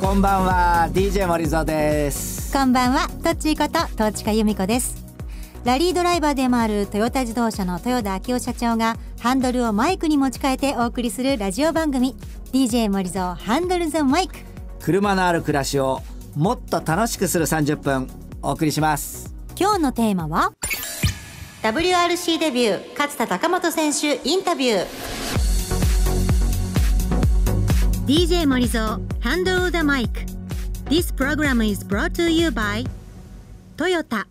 こんばんは DJ 森蔵です。こんばんはトッチーことトッチカ由美子です。ラリードライバーでもあるトヨタ自動車の豊田昭夫社長がハンドルをマイクに持ち替えてお送りするラジオ番組 DJ 森蔵ハンドルズマイク。車のある暮らしをもっと楽しくする30分お送りします。今日のテーマは？WRC デビュー勝田貴元選手インタビュー DJ 森蔵 Handle the Mic This program is brought to you by トヨタ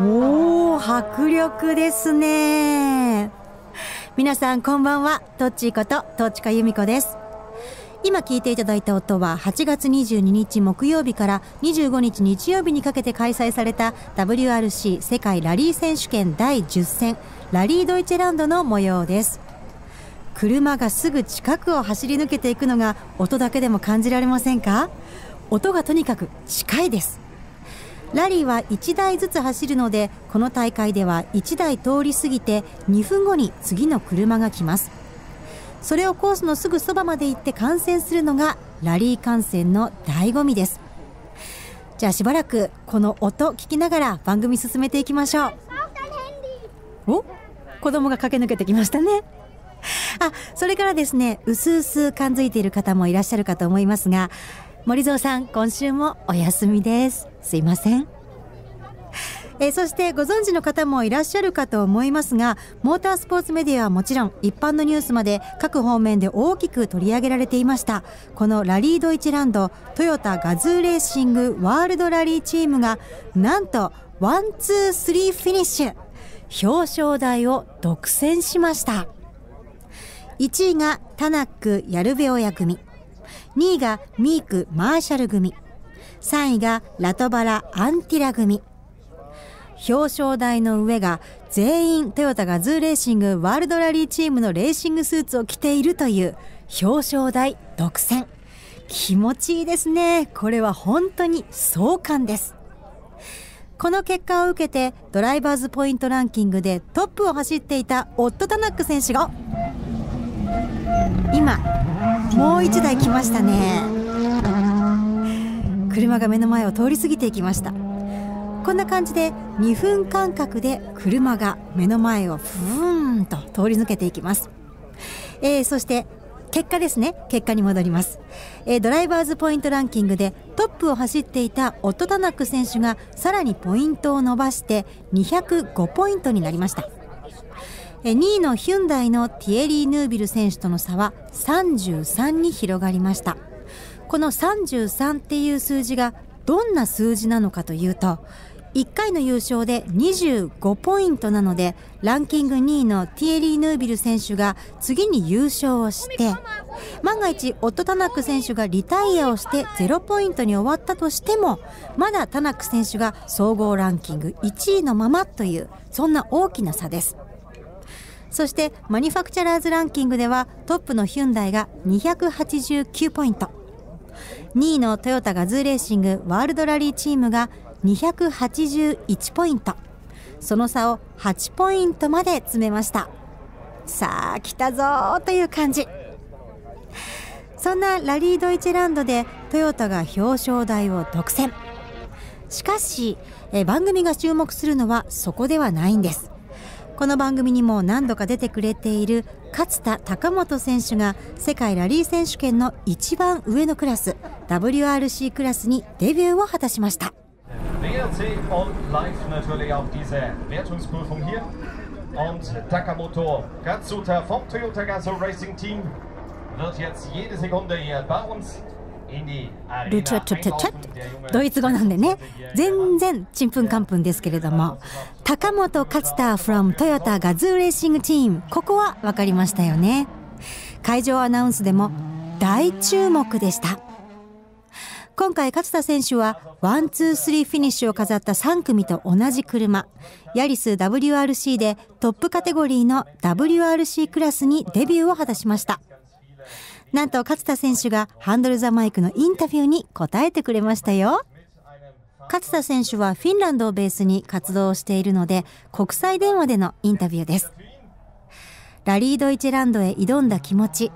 おー迫力ですね皆さんこんばんはトッチーことトッチカ由美子です今聞いていただいた音は8月22日木曜日から25日日曜日にかけて開催された WRC 世界ラリー選手権第10戦ラリードイツェランドの模様です。車がすぐ近くを走り抜けていくのが音だけでも感じられませんか？音がとにかく近いです。ラリーは1台ずつ走るのでこの大会では1台通り過ぎて2分後に次の車が来ます。それをコースのすぐそばまで行って観戦するのがラリー観戦の醍醐味です。じゃあしばらくこの音聞きながら番組進めていきましょう。お？子供が駆け抜けてきましたね。あそれからですねうすうす感づいている方もいらっしゃるかと思いますが森蔵さん今週もお休みです。すいません。えー、そしてご存知の方もいらっしゃるかと思いますがモータースポーツメディアはもちろん一般のニュースまで各方面で大きく取り上げられていました。このラリードイツランドトヨタガズーレーシングワールドラリーチームがなんとワンツースリーフィニッシュ。表彰台を独占しました。1位がタナック・ヤルベオヤ組。2位がミーク・マーシャル組。3位がラトバラ・アンティラ組。表彰台の上が全員トヨタガズーレーシングワールドラリーチームのレーシングスーツを着ているという表彰台独占。気持ちいいですね。これは本当に壮観です。この結果を受けてドライバーズポイントランキングでトップを走っていたオット・タナック選手が今もう1台来ましたね。車が目の前を通り過ぎていきました。こんな感じで2分間隔で車が目の前をふーんと通り抜けていきます、えー、そして結果ですね。結果に戻ります、えー、ドライバーズポイントランキングでトップを走っていたオット・タナック選手がさらにポイントを伸ばして205ポイントになりました。2位のヒュンダイのティエリー・ヌービル選手との差は33に広がりました。この33っていう数字がどんな数字なのかというと1回の優勝で25ポイントなのでランキング2位のティエリー・ヌービル選手が次に優勝をして万が一オット・タナック選手がリタイアをして0ポイントに終わったとしてもまだタナック選手が総合ランキング1位のままというそんな大きな差です。そしてマニファクチャラーズランキングではトップのヒュンダイが289ポイント。2位のトヨタガズーレーシングワールドラリーチームが281ポイント。その差を8ポイントまで詰めました。さあ来たぞという感じ。そんなラリードイチランドでトヨタが表彰台を独占。しかしえ番組が注目するのはそこではないんです。この番組にも何度か出てくれている勝田貴元選手が世界ラリー選手権の一番上のクラス WRC クラスにデビューを果たしました。WRC und live natürlich auch diese Wertungsprüfung hier. Und Takamoto Katsuta vom Toyota Gazoo Racing Team wird jetzt jede Sekunde hier bei uns ルチャチャチャチャドイツ語なんでね全然ちんぷんかんぷんですけれども高本勝田 from トヨタガズーレーシングチームここは分かりましたよね会場アナウンスでも大注目でした今回勝田選手はワンツースリーフィニッシュを飾った3組と同じ車。ヤリス WRC でトップカテゴリーの WRC クラスにデビューを果たしました。なんと勝田選手がハンドル・ザ・マイクのインタビューに答えてくれましたよ。勝田選手はフィンランドをベースに活動しているので国際電話でのインタビューです。ラリードイチェランドへ挑んだ気持ち。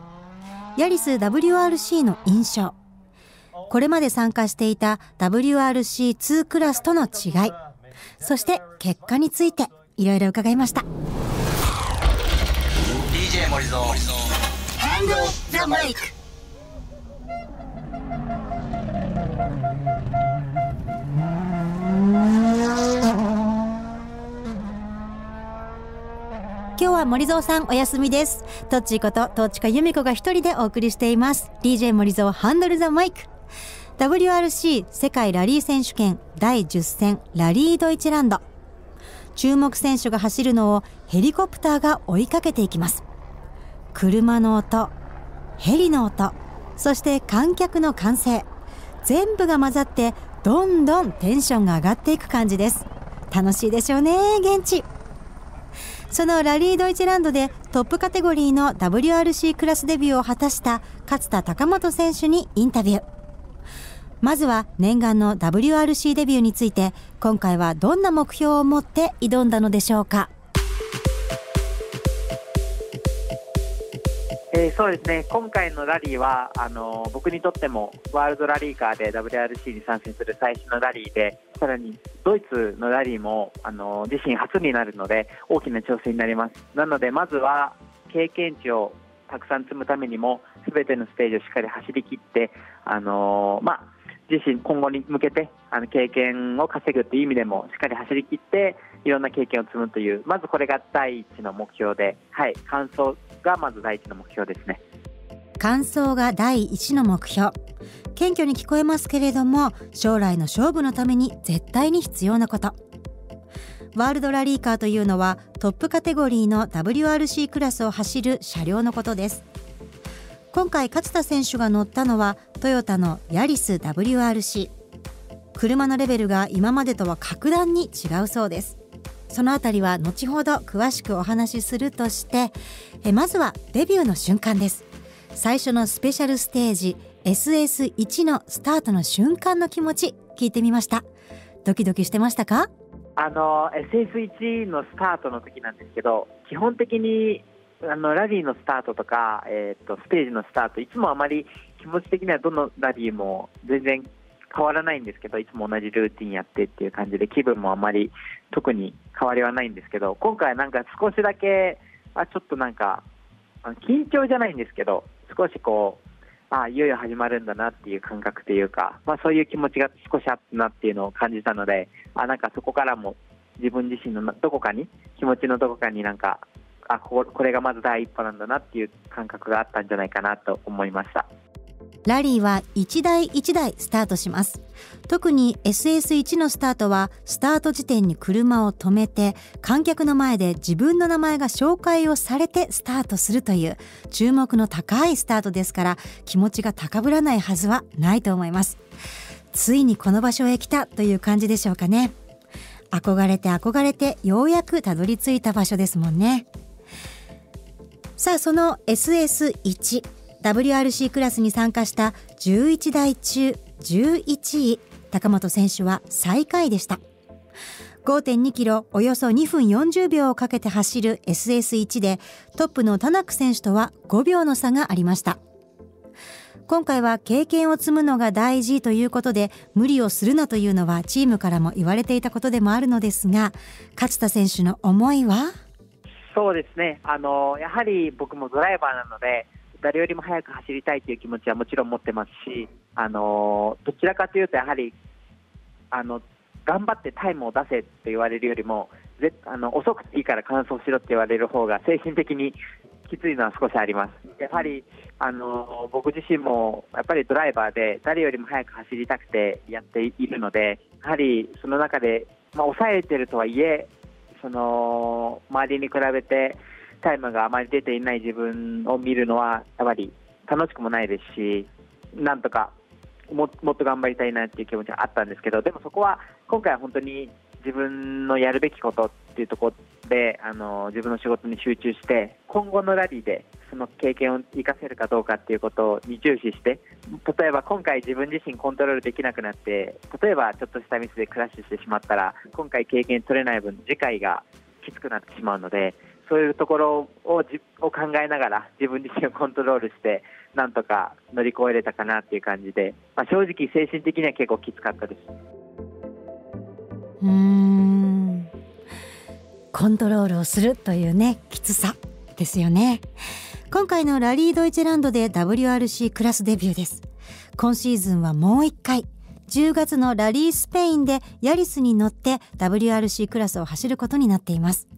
ヤリス WRC の印象。これまで参加していた WRC2 クラスとの違い。そして結果についていろいろ伺いました。DJ 森蔵。今日は森蔵さんお休みです。トッチーことトッチカ由美子が一人でお送りしています。DJ 森蔵ハンドルザマイク WRC 世界ラリー選手権第10戦ラリードイチランド。注目選手が走るのをヘリコプターが追いかけていきます。車の音ヘリの音そして観客の歓声。全部が混ざってどんどんテンションが上がっていく感じです。楽しいでしょうね現地。そのラリードイツランドでトップカテゴリーの WRC クラスデビューを果たした勝田貴元選手にインタビュー。まずは念願の WRC デビューについて今回はどんな目標を持って挑んだのでしょうか？えー、そうですね今回のラリーはあのー、僕にとってもワールドラリーカーで WRC に参戦する最初のラリーでさらにドイツのラリーもあのー、自身初になるので大きな挑戦になりますなのでまずは経験値をたくさん積むためにも全てのステージをしっかり走り切ってあのまあ自身今後に向けてあの経験を稼ぐという意味でもしっかり走り切っていろんな経験を積むというまずこれが第一の目標で、はい、完走がまず第一の目標ですね。完走が第一の目標。謙虚に聞こえますけれども将来の勝負のために絶対に必要なこと。ワールドラリーカーというのはトップカテゴリーの WRC クラスを走る車両のことです。今回勝田選手が乗ったのはトヨタのヤリス WRC 車のレベルが今までとは格段に違うそうです。そのあたりは後ほど詳しくお話しするとしてえまずはデビューの瞬間です。最初のスペシャルステージ SS1 のスタートの瞬間の気持ち聞いてみました。ドキドキしてましたか？あの SS1 のスタートの時なんですけど基本的にあのラリーのスタートとか、えーと、ステージのスタートいつもあまり気持ち的にはどのラリーも全然変わらないんですけどいつも同じルーティンやってっていう感じで気分もあまり特に変わりはないんですけど今回なんか少しだけあちょっとなんか緊張じゃないんですけど少しこうあいよいよ始まるんだなっていう感覚というか、まあ、そういう気持ちが少しあったなっていうのを感じたのであなんかそこからも自分自身のどこかに気持ちのどこかになんかあこれがまず第一歩なんだなっていう感覚があったんじゃないかなと思いました。ラリーは1台1台スタートします。特に SS1 のスタートはスタート時点に車を止めて観客の前で自分の名前が紹介をされてスタートするという注目の高いスタートですから気持ちが高ぶらないはずはないと思います。ついにこの場所へ来たという感じでしょうかね。憧れて憧れてようやくたどり着いた場所ですもんね。さあその SS1 WRC クラスに参加した11台中11位高本選手は最下位でした。5.2キロおよそ2分40秒をかけて走る SS1 でトップのタナック選手とは5秒の差がありました。今回は経験を積むのが大事ということで無理をするなというのはチームからも言われていたことでもあるのですが勝田選手の思いは？そうですねあのやはり僕もドライバーなので誰よりも速く走りたいという気持ちはもちろん持ってますし、あのどちらかというと、やはりあの頑張ってタイムを出せって言われるよりも、ぜあの遅くていいから完走しろって言われる方が精神的にきついのは少しあります。やはりあの僕自身もやっぱりドライバーで誰よりも速く走りたくてやっているので、やはりその中で、まあ、抑えてるとはいえ、その周りに比べてタイムがあまり出ていない自分を見るのはやっぱり楽しくもないですしなんとかももっと頑張りたいなっていう気持ちがあったんですけどでもそこは今回は本当に自分のやるべきことっていうところであの自分の仕事に集中して今後のラリーでその経験を生かせるかどうかっていうことに重視して例えば今回自分自身コントロールできなくなって例えばちょっとしたミスでクラッシュしてしまったら今回経験取れない分次回がきつくなってしまうのでそういうところをじを考えながら自分自身をコントロールしてなんとか乗り越えれたかなっていう感じで、まあ、正直精神的には結構きつかったです。うんコントロールをするというねきつさですよね今回のラリードイツランドで WRC クラスデビューです。今シーズンはもう一回10月のラリースペインでヤリスに乗って WRC クラスを走ることになっています。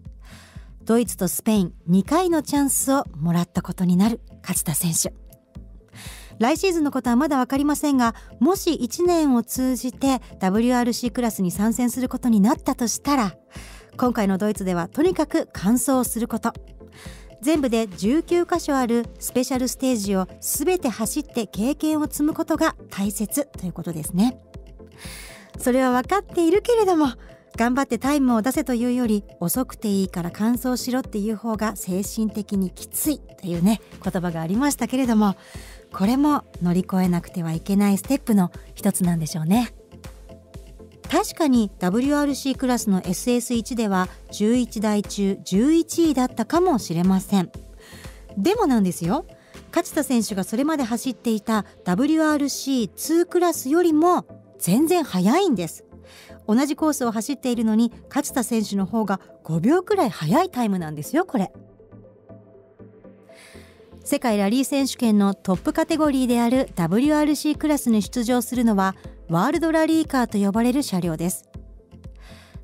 ドイツとスペイン2回のチャンスをもらったことになる勝田選手。来シーズンのことはまだ分かりませんがもし1年を通じて WRC クラスに参戦することになったとしたら今回のドイツではとにかく完走すること。全部で19箇所あるスペシャルステージを全て走って経験を積むことが大切ということですね。それは分かっているけれども頑張ってタイムを出せというより遅くていいから完走しろっていう方が精神的にきついというね言葉がありましたけれどもこれも乗り越えなくてはいけないステップの一つなんでしょうね。確かに WRC クラスの SS1 では11台中11位だったかもしれません。でもなんですよ。勝田選手がそれまで走っていた WRC2 クラスよりも全然速いんです。同じコースを走っているのに勝田選手の方が5秒くらい速いタイムなんですよこれ。世界ラリー選手権のトップカテゴリーである WRC クラスに出場するのはワールドラリーカーと呼ばれる車両です。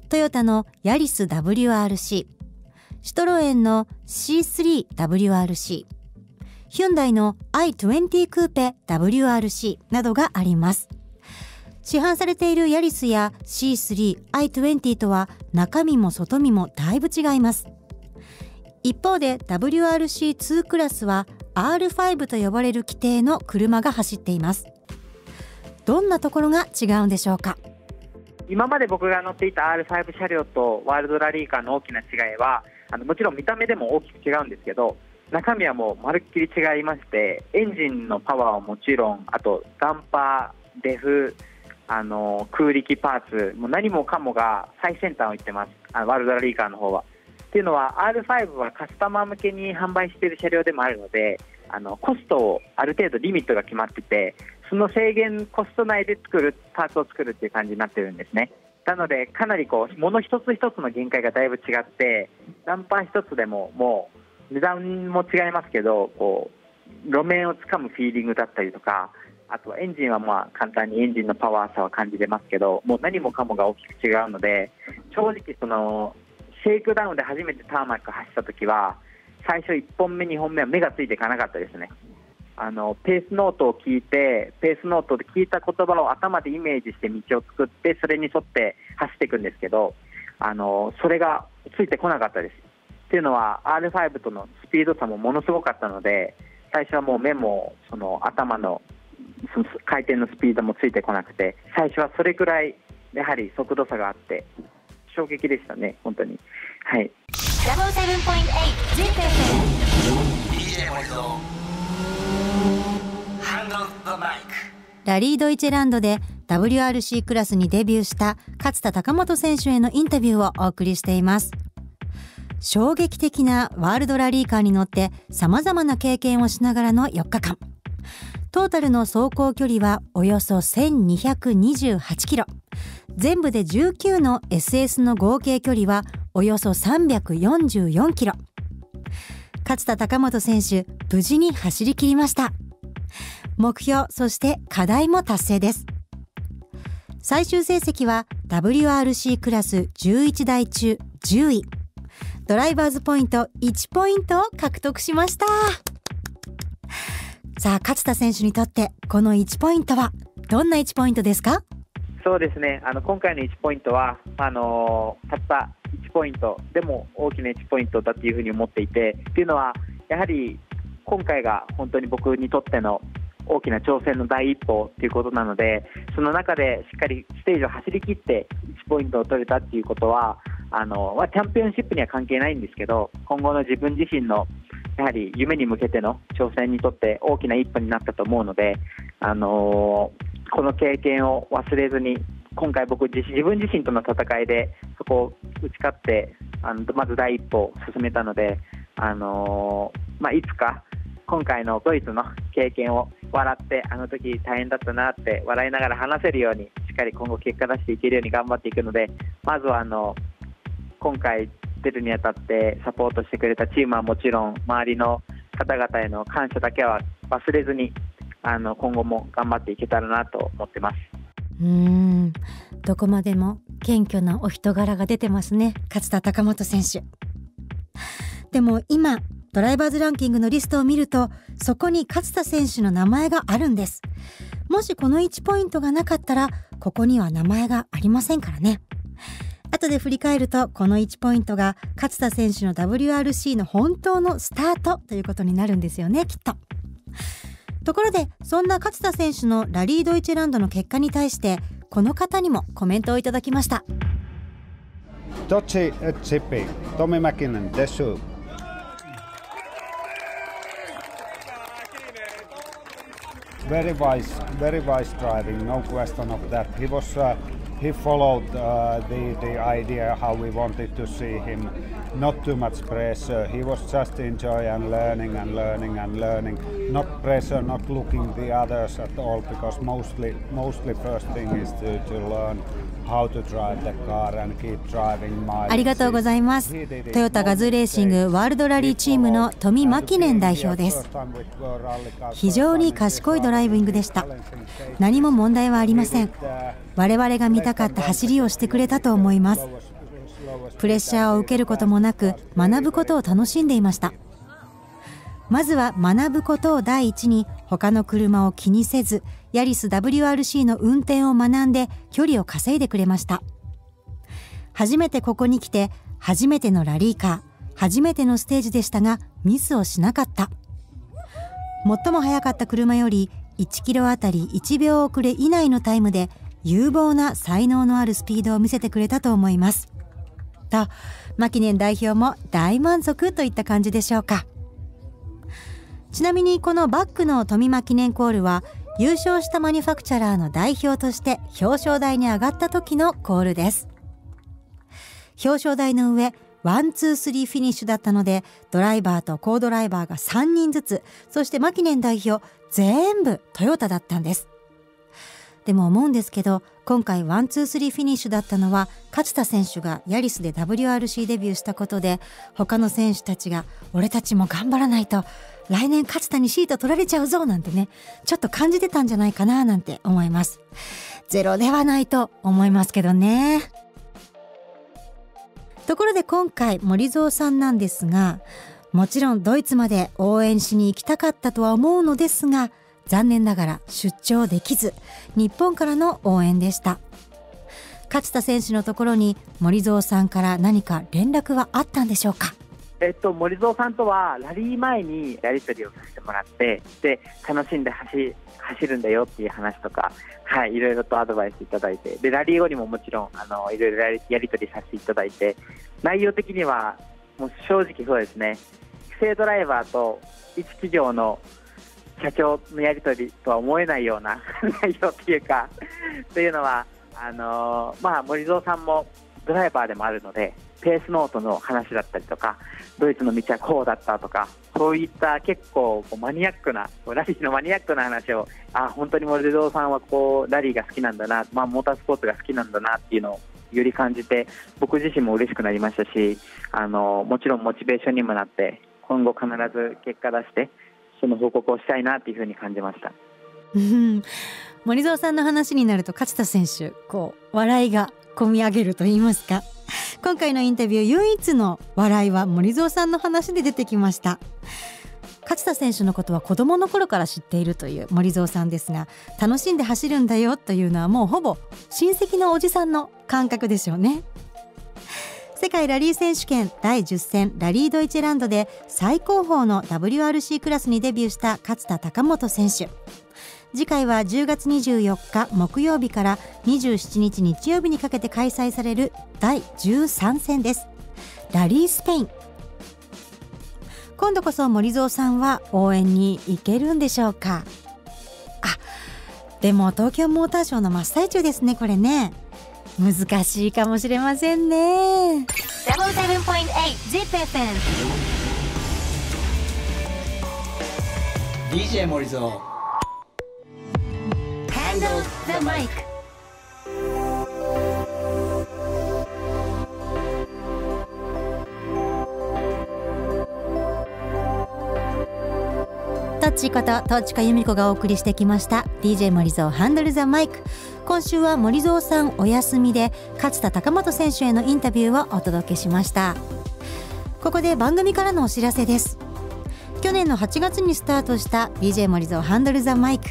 トヨタのヤリス WRC シトロエンの C3WRC ヒュンダイの i20 クーペ WRC などがあります。市販されているヤリスや C3、i20 とは中身も外身もだいぶ違います。一方で WRC2 クラスは R5 と呼ばれる規定の車が走っています。どんなところが違うんでしょうか？今まで僕が乗っていた R5 車両とワールドラリーカーの大きな違いはあのもちろん見た目でも大きく違うんですけど中身はもうまるっきり違いましてエンジンのパワーはもちろんあとダンパー、デフあの空力パーツもう何もかもが最先端をいってますあのワールドラリーカーの方は。っていうのは R5 はカスタマー向けに販売している車両でもあるのであのコストをある程度リミットが決まっててその制限コスト内で作るパーツを作るっていう感じになってるんですね。なのでかなりこう物一つ一つの限界がだいぶ違ってダンパー一つでももう値段も違いますけどこう路面をつかむフィーリングだったりとかあとはエンジンはまあ簡単にエンジンのパワーさは感じれますけどもう何もかもが大きく違うので正直そのシェイクダウンで初めてターマック走った時は最初1本目2本目は目がついていかなかったですねあのペースノートを聞いてペースノートで聞いた言葉を頭でイメージして道を作ってそれに沿って走っていくんですけどあのそれがついてこなかったです。っていうのは R5 とのスピード差もものすごかったので最初はもう目もその頭のその回転のスピードもついてこなくて最初はそれくらいやはり速度差があって衝撃でしたね本当に。はいラリードイチェランドで WRC クラスにデビューした勝田貴元選手へのインタビューをお送りしています。衝撃的なワールドラリーカーに乗って様々な経験をしながらの4日間。トータルの走行距離はおよそ1228キロ。全部で19の SS の合計距離はおよそ344キロ。勝田貴元選手無事に走り切りました。目標そして課題も達成です。最終成績は WRC クラス11台中10位ドライバーズポイント1ポイントを獲得しました。さあ勝田選手にとってこの1ポイントはどんな1ポイントですか？そうですね。あの今回の1ポイントはあのたった1ポイントでも大きな1ポイントだというふうに思っていてっていうのはやはり今回が本当に僕にとっての大きな挑戦の第一歩ということなのでその中でしっかりステージを走り切って1ポイントを取れたっていうことはあの、まあ、チャンピオンシップには関係ないんですけど今後の自分自身のやはり夢に向けての挑戦にとって大きな一歩になったと思うので、あのー、この経験を忘れずに今回僕自自分自身との戦いでそこを打ち勝ってあのまず第一歩を進めたので、あのー、まあ、いつか今回のドイツの経験を笑ってあの時大変だったなって笑いながら話せるようにしっかり今後結果出していけるように頑張っていくのでまずはあの今回出るにあたってサポートしてくれたチームはもちろん周りの方々への感謝だけは忘れずにあの今後も頑張っていけたらなと思ってます。うん。どこまでも謙虚なお人柄が出てますね。勝田貴元選手。でも今ドライバーズランキングのリストを見るとそこに勝田選手の名前があるんです。もしこの1ポイントがなかったらここには名前がありませんからね。後で振り返るとこの1ポイントが勝田選手の WRC の本当のスタートということになるんですよねきっと。ところでそんな勝田選手のラリードイツランドの結果に対してこの方にもコメントをいただきました。Tochi Tsipi, Tomi Mäkinen, Desu. Very wise, very wise driving, no question of that. He was uh, he followed uh, the the idea how we wanted to see him. Not too much pressure. He was just enjoying and learning and learning and learning. Not pressure, not looking the others at all because mostly mostly first thing is to, to learn ありがとうございます。トヨタガズレーシングワールドラリーチームの富マキネン代表です。非常に賢いドライビングでした。何も問題はありません。我々が見たかった走りをしてくれたと思います。プレッシャーを受けることもなく学ぶことを楽しんでいました。まずは学ぶことを第一に他の車を気にせずヤリス WRC の運転を学んで距離を稼いでくれました。初めてここに来て初めてのラリーカー初めてのステージでしたがミスをしなかった。最も速かった車より1キロあたり1秒遅れ以内のタイムで有望な才能のあるスピードを見せてくれたと思います。とマキネン代表も大満足といった感じでしょうか。ちなみにこのバックのトミ・マキネンコールは優勝したマニュファクチャラーの代表として表彰台に上がった時のコールです。表彰台の上ワンツースリーフィニッシュだったのでドライバーとコードライバーが3人ずつそしてマキネン代表全部トヨタだったんです。でも思うんですけど今回ワンツースリーフィニッシュだったのは勝田選手がヤリスで WRC デビューしたことで他の選手たちが俺たちも頑張らないと来年勝田にシート取られちゃうぞなんてねちょっと感じてたんじゃないかななんて思います。ゼロではないと思いますけどね。ところで今回森蔵さんなんですがもちろんドイツまで応援しに行きたかったとは思うのですが残念ながら出張できず日本からの応援でした。勝田選手のところに森蔵さんから何か連絡はあったんでしょうか？えっと、森蔵さんとはラリー前にやり取りをさせてもらってで楽しんで走走るんだよっていう話とか、はい、いろいろとアドバイスいただいてでラリー後にももちろんあのいろいろやり取りさせていただいて内容的にはもう正直そうですね。育成ドライバーと一企業の社長のやり取りとは思えないような 内容っていうかというのはあの、まあ、森蔵さんもドライバーでもあるのでペースノートの話だったりとかドイツの道はこうだったとかそういった結構マニアックなラリーのマニアックな話をあ本当に森蔵さんはこうラリーが好きなんだな、まあ、モータースポーツが好きなんだなっていうのをより感じて僕自身も嬉しくなりましたしあのもちろんモチベーションにもなって今後必ず結果出してその報告をしたいなというふうに感じました。モリゾウさんの話になると勝田選手こう笑いがこみ上げると言いますか今回のインタビュー唯一の笑いはモリゾウさんの話で出てきました。勝田選手のことは子供の頃から知っているというモリゾウさんですが楽しんで走るんだよというのはもうほぼ親戚のおじさんの感覚でしょうね。世界ラリー選手権第10戦ラリードイチェランドで最高峰の WRC クラスにデビューした勝田貴元選手。次回は10月24日木曜日から27日日曜日にかけて開催される第13戦です。ラリースペイン。今度こそ森蔵さんは応援に行けるんでしょうか？あでも東京モーターショーの真っ最中ですねこれね。難しいかもしれませんね。77.8 ZIPFM DJ 森蔵 Handle the mic トッチことトッチカ由美子がお送りしてきました。DJ 森蔵ハンドルザマイク。今週は森蔵さんお休みで勝田貴元選手へのインタビューをお届けしました。ここで番組からのお知らせです。去年の8月にスタートした DJ 森蔵ハンドルザマイク。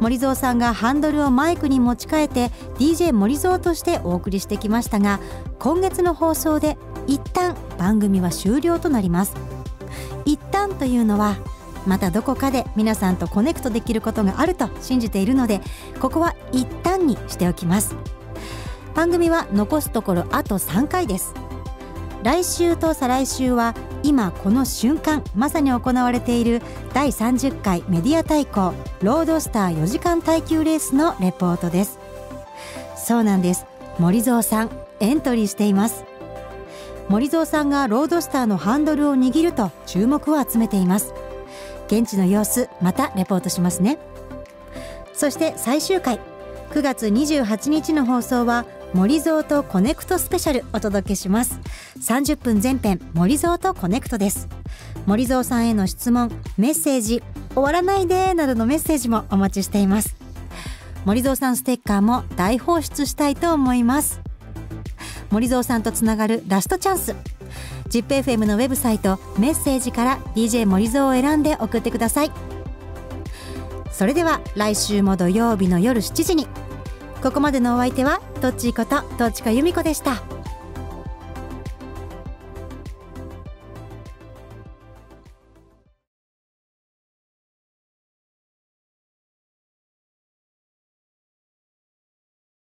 森蔵さんがハンドルをマイクに持ち替えて DJ 森蔵としてお送りしてきましたが今月の放送で一旦番組は終了となります。一旦というのはまたどこかで皆さんとコネクトできることがあると信じているのでここは一旦にしておきます。番組は残すところあと3回です。来週と再来週は今この瞬間まさに行われている第30回メディア対抗ロードスター4時間耐久レースのレポートです。そうなんです。森蔵さんエントリーしています。森蔵さんがロードスターのハンドルを握ると注目を集めています。現地の様子またレポートしますね。そして最終回9月28日の放送はモリゾウとコネクトスペシャルお届けします。30分全編モリゾウとコネクトです。モリゾウさんへの質問メッセージ終わらないでなどのメッセージもお待ちしています。モリゾウさんステッカーも大放出したいと思います。モリゾウさんとつながるラストチャンス。ZIPFM のウェブサイトメッセージから DJ 森蔵を選んで送ってください。それでは来週も土曜日の夜7時にここまでのお相手はとっちことトッチカ由美子でした。